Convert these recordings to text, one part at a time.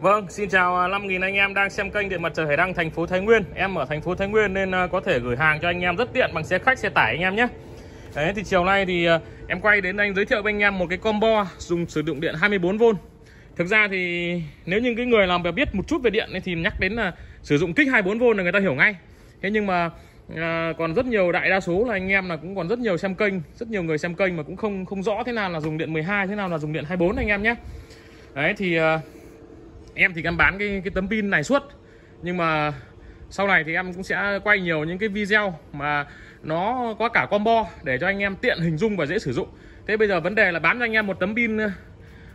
Vâng, xin chào à, 5.000 anh em đang xem kênh Điện Mặt Trời Hải Đăng thành phố Thái Nguyên. Em ở thành phố Thái Nguyên nên à, có thể gửi hàng cho anh em rất tiện bằng xe khách, xe tải anh em nhé. Đấy thì chiều nay thì à, em quay đến anh giới thiệu với anh em một cái combo dùng sử dụng điện 24V Thực ra thì nếu như cái người làm biết một chút về điện thì nhắc đến là sử dụng kích 24V là người ta hiểu ngay. Thế nhưng mà à, còn rất nhiều đại đa số là anh em là cũng còn rất nhiều xem kênh Rất nhiều người xem kênh mà cũng không không rõ thế nào là dùng điện 12, thế nào là dùng điện 24 anh em nhé. Đấy thì... À, em thì em bán cái cái tấm pin này suốt. Nhưng mà sau này thì em cũng sẽ quay nhiều những cái video mà nó có cả combo để cho anh em tiện hình dung và dễ sử dụng. Thế bây giờ vấn đề là bán cho anh em một tấm pin ờ,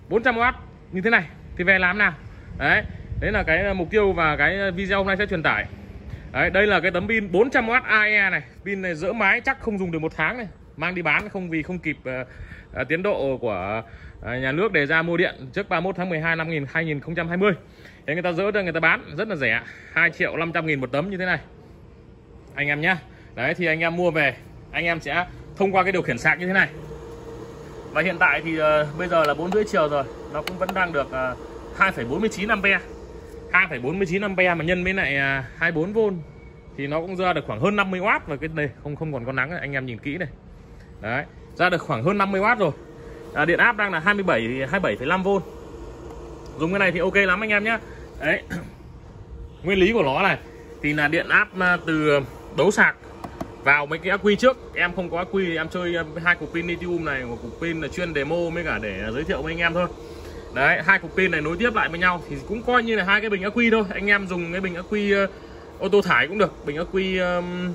400W như thế này thì về làm nào? Đấy đấy là cái ờ, mục tiêu và cái ờ, video hôm nay sẽ truyền tải. Đấy, đây là cái tấm pin 400W AE này. Pin này dỡ máy chắc không dùng được một tháng này mang đi bán không vì không kịp uh, tiến độ của uh, nhà nước đề ra mua điện trước 31 tháng 12 năm 2020 thế người ta dỡ cho người ta bán rất là rẻ 2 triệu 500 nghìn một tấm như thế này. Anh em nhé đấy thì anh em mua về anh em sẽ thông qua cái điều khiển sạc như thế này. Và hiện tại thì uh, bây giờ là 4 rưỡi chiều rồi nó cũng vẫn đang được uh, 2,49 ampe 2,49 ampe mà nhân với lại uh, 24V thì nó cũng ra được khoảng hơn 50W và cái này không không còn con nắng này. anh em nhìn kỹ này đấy ra được khoảng hơn 50W rồi. À, điện áp đang là 27 27,5V dùng cái này thì ok lắm anh em nhé đấy nguyên lý của nó này thì là điện áp à, từ à, đấu sạc vào mấy cái ắc quy trước. Em không có ắc quy thì em chơi à, hai cục pin lithium này một cục pin là chuyên demo mới cả để giới thiệu với anh em thôi. Đấy hai cục pin này nối tiếp lại với nhau thì cũng coi như là hai cái bình ắc quy thôi. Anh em dùng cái bình ắc quy ô tô thải cũng được. Bình ắc quy um,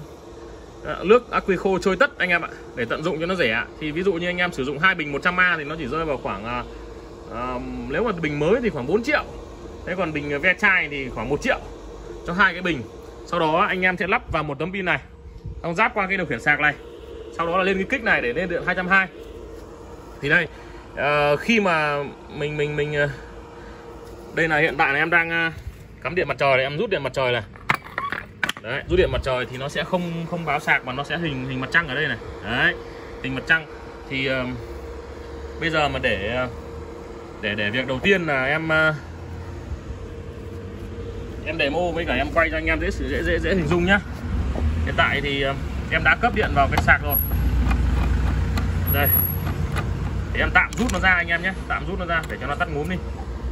Ờ, nước ác quy khô trôi tất anh em ạ để tận dụng cho nó rẻ thì ví dụ như anh em sử dụng hai bình 100A thì nó chỉ rơi vào khoảng uh, nếu mà bình mới thì khoảng 4 triệu. Thế còn bình ve chai thì khoảng 1 triệu cho hai cái bình. Sau đó anh em sẽ lắp vào một tấm pin này. Xong giáp qua cái điều khiển sạc này. Sau đó là lên cái kích này để lên điện 220 thì đây uh, khi mà mình mình mình uh, đây là hiện tại là em đang uh, cắm điện mặt trời này em rút điện mặt trời này đấy rút điện mặt trời thì nó sẽ không không báo sạc mà nó sẽ hình hình mặt trăng ở đây này. Đấy hình mặt trăng. Thì uh, bây giờ mà để để để việc đầu tiên là em uh, em demo với cả em quay cho anh em dễ dễ dễ dễ hình dung nhá. Hiện tại thì uh, em đã cấp điện vào cái sạc rồi. Đây. Thì em tạm rút nó ra anh em nhé tạm rút nó ra để cho nó tắt ngúm đi.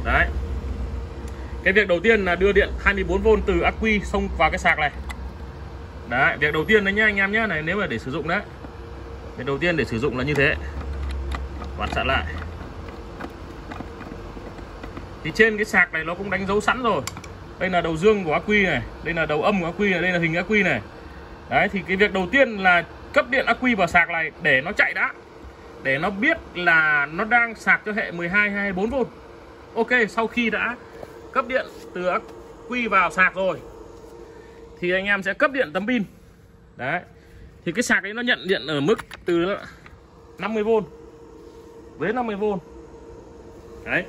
Đấy cái việc đầu tiên là đưa điện 24V từ ắc quy xông vào cái sạc này. Đấy, việc đầu tiên đấy nhá, anh em nhé này, nếu mà để sử dụng đấy. Việc đầu tiên để sử dụng là như thế. Quạt sạc lại. Thì trên cái sạc này nó cũng đánh dấu sẵn rồi. Đây là đầu dương của ắc quy này, đây là đầu âm của ắc quy này, đây là hình ắc quy này. Đấy, thì cái việc đầu tiên là cấp điện ắc quy vào sạc này để nó chạy đã. Để nó biết là nó đang sạc cho hệ 12 24V ok, sau khi đã cấp điện từ ắc quy vào sạc rồi, thì anh em sẽ cấp điện tấm pin. Đấy, thì cái sạc ấy nó nhận điện ở mức từ 50V với 50V đấy,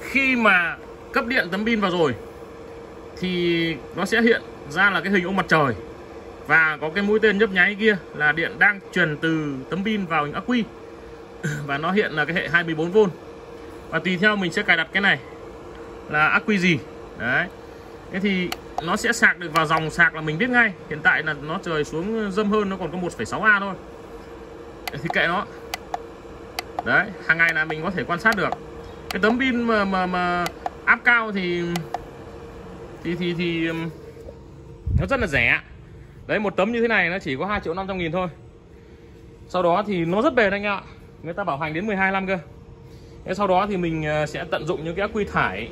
khi mà cấp điện tấm pin vào rồi, thì nó sẽ hiện ra là cái hình ông mặt trời. Và có cái mũi tên nhấp nháy kia là điện đang truyền từ tấm pin vào ắc quy. Và nó hiện là cái hệ 24V và tùy theo mình sẽ cài đặt cái này là ắc quy gì đấy. Thế thì nó sẽ sạc được vào dòng sạc là mình biết ngay. Hiện tại là nó trời xuống dâm hơn nó còn có 1,6A thôi. Thì kệ nó. Đấy hàng ngày là mình có thể quan sát được. Cái tấm pin mà mà mà áp cao thì thì thì thì nó rất là rẻ. Đấy một tấm như thế này nó chỉ có 2 triệu 500 nghìn thôi. Sau đó thì nó rất bền anh ạ. Người ta bảo hành đến 12 năm cơ. Thế sau đó thì mình ờ, sẽ tận dụng những cái ác quy thải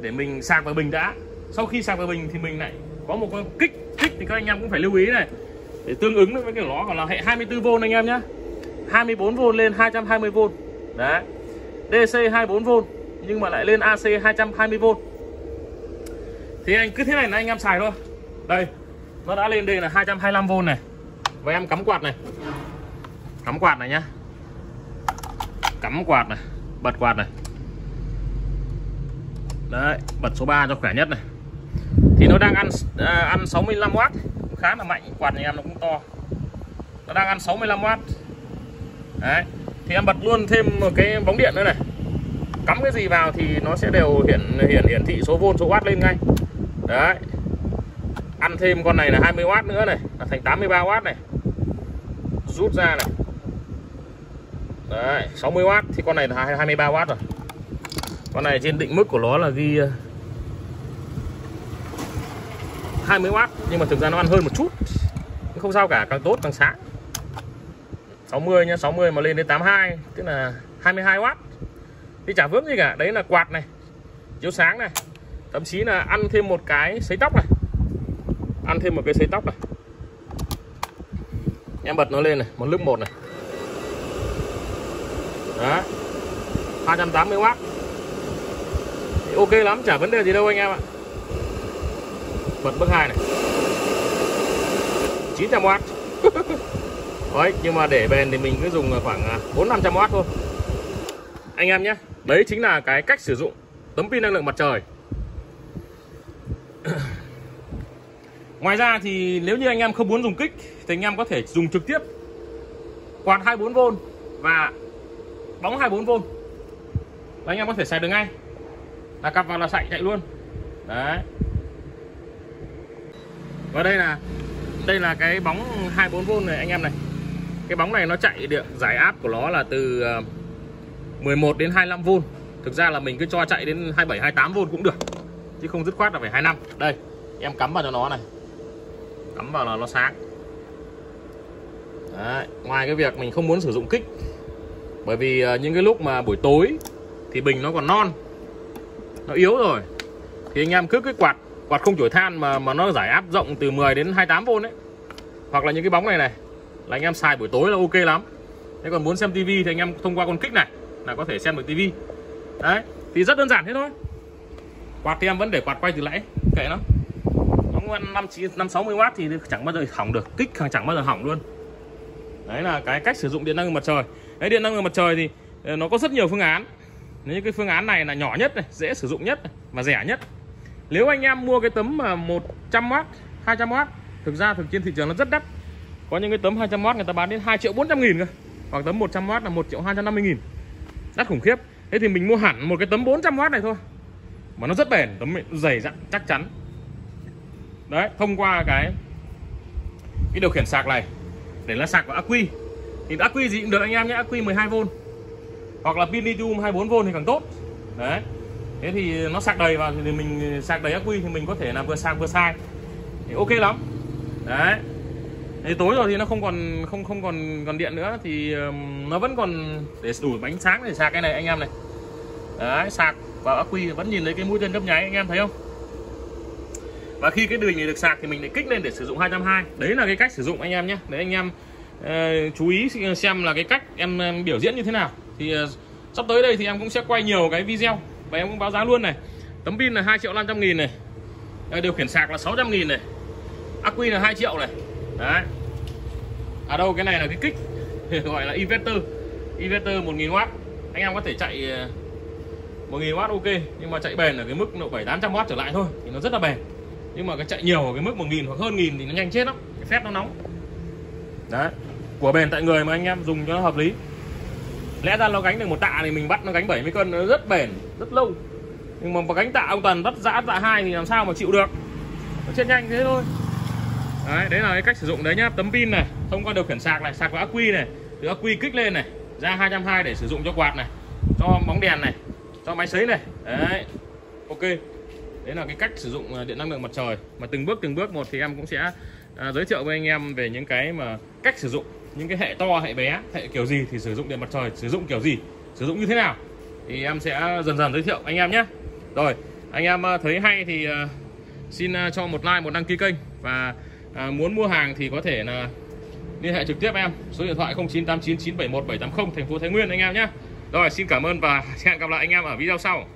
để mình sạc vào bình đã. Sau khi sạc vào bình thì mình lại có một con kích kích thì các anh em cũng phải lưu ý này. Để tương ứng với cái nó còn là hệ 24V anh em nhé 24V lên 220V đấy. DC 24V nhưng mà lại lên AC 220V thì anh cứ thế này là anh em xài thôi. Đây, nó đã lên đây là 225V này. Và em cắm quạt này. Cắm quạt này nhá. Cắm quạt này, bật quạt này đấy bật số 3 cho khỏe nhất này. Thì nó đang ăn à, ăn 65W khá là mạnh quạt này em nó cũng to. Nó đang ăn 65W đấy thì em bật luôn thêm một cái bóng điện nữa này. Cắm cái gì vào thì nó sẽ đều hiển hiển hiển thị số vôn số watt lên ngay. Đấy. Ăn thêm con này là 20W nữa này là thành 83W này. Rút ra này. Đấy 60W thì con này là 23W rồi con này trên định mức của nó là ghi ờ, 20W nhưng mà thực ra nó ăn hơn một chút. Không sao cả, càng tốt càng sáng. 60 nhá 60 mà lên đến 82 tức là 22W thì chả vướng gì cả, đấy là quạt này, chiếu sáng này. Thậm chí là ăn thêm một cái sấy tóc này. Ăn thêm một cái sấy tóc này. Em bật nó lên này, một lớp một này. Đó 280W thì ok lắm chả vấn đề gì đâu anh em ạ. Bật bước hai này. 900W Đấy, nhưng mà để bền thì mình cứ dùng khoảng à, 4 500W thôi. Anh em nhé đấy chính là cái cách sử dụng tấm pin năng lượng mặt trời. Ngoài ra thì nếu như anh em không muốn dùng kích thì anh em có thể dùng trực tiếp quạt 24V và bóng 24V và anh em có thể xài được ngay là cặp vào là sạch chạy luôn. Đấy. Và đây là đây là cái bóng 24V này anh em này. Cái bóng này nó chạy được giải áp của nó là từ ờ, 11 đến 25V thực ra là mình cứ cho chạy đến 27 28V cũng được, chứ không dứt khoát là phải 25 đây, em cắm vào cho nó này. Cắm vào là nó sáng. Đấy. ngoài cái việc mình không muốn sử dụng kích, bởi vì ờ, những cái lúc mà buổi tối thì bình nó còn non nó yếu rồi. Thì anh em cứ cái quạt quạt không chổi than mà mà nó giải áp rộng từ 10 đến 28V đấy hoặc là những cái bóng này này, là anh em xài buổi tối là ok lắm. Thế còn muốn xem tivi thì anh em thông qua con kích này, là có thể xem được tivi đấy, thì rất đơn giản thế thôi. Quạt thì em vẫn để quạt quay từ nãy, kệ nó. Nó năm năm sáu mươi w thì chẳng bao giờ hỏng được, kích chẳng bao giờ hỏng luôn. Đấy là cái cách sử dụng điện năng lượng mặt trời. Đấy, điện năng lượng mặt trời thì ờ, nó có rất nhiều phương án nếu cái phương án này là nhỏ nhất này dễ sử dụng nhất này, và rẻ nhất. Nếu anh em mua cái tấm mà 100W 200W thực ra thực trên thị trường nó rất đắt. Có những cái tấm 200W người ta bán đến 2 triệu 400 nghìn cơ hoặc tấm 100W là 1 triệu 250 nghìn. Đắt khủng khiếp. Thế thì mình mua hẳn một cái tấm 400W này thôi. Mà nó rất bền tấm dày dặn chắc chắn. Đấy thông qua cái cái điều khiển sạc này để nó sạc vào ắc quy thì ắc quy gì cũng được anh em nhé ắc quy 12V hoặc là pin lithium 24V thì càng tốt. Đấy. Thế thì nó sạc đầy vào thì mình sạc đầy ắc quy thì mình có thể là vừa sạc vừa sai. Thì ok lắm. Đấy. Thì tối rồi thì nó không còn không không còn còn điện nữa thì nó vẫn còn để đủ bánh sáng để sạc cái này anh em này. Đấy sạc vào ắc quy vẫn nhìn thấy cái mũi chân nhấp nháy anh em thấy không? Và khi cái đường này được sạc thì mình lại kích lên để sử dụng 220 đấy là cái cách sử dụng anh em nhé. Đấy anh em uh, chú ý ờ, xem là cái cách em, em biểu diễn như thế nào thì ờ, sắp tới đây thì em cũng sẽ quay nhiều cái video. Và em cũng báo giá luôn này. Tấm pin là 2 triệu 500 nghìn này. Ờ, điều khiển sạc là 600 nghìn này. Ắc quy là 2 triệu này. Đấy. À đâu, cái này là cái kích. Gọi là inverter. Inverter 1000W anh em có thể chạy ờ, 1000W ok. Nhưng mà chạy bền ở cái mức độ 7 800W trở lại thôi. Thì nó rất là bền. Nhưng mà cái chạy nhiều ở cái mức 1000 hoặc hơn nghìn thì nó nhanh chết lắm. Cái phép nó nóng. Đấy. Của bền tại người mà anh em dùng cho nó hợp lý lẽ ra nó gánh được một tạ thì mình bắt nó gánh 70 cân nó rất bền rất lâu. Nhưng mà gánh tạ ông Tần bắt giã tạ hai thì làm sao mà chịu được? Nó chết nhanh thế thôi. Đấy, đấy là cái cách sử dụng đấy nhá. Tấm pin này thông qua điều khiển sạc này sạc vào ắc quy này từ ắc quy kích lên này ra 220 để sử dụng cho quạt này cho bóng đèn này cho máy sấy này. Đấy ok. Đấy là cái cách sử dụng à, điện năng lượng mặt trời. Mà từng bước từng bước một thì em cũng sẽ à, giới thiệu với anh em về những cái mà cách sử dụng những cái hệ to, hệ bé, hệ kiểu gì thì sử dụng điện mặt trời. Sử dụng kiểu gì? Sử dụng như thế nào? Thì em sẽ dần dần giới thiệu anh em nhé. Rồi, anh em ờ, thấy hay thì ờ, xin ờ, cho một like, một đăng ký kênh. Và muốn mua hàng thì có thể là liên hệ trực tiếp em. Số điện thoại 0989971780 thành phố Thái Nguyên anh em nhé. Rồi, xin cảm ơn và hẹn gặp lại anh em ở video sau.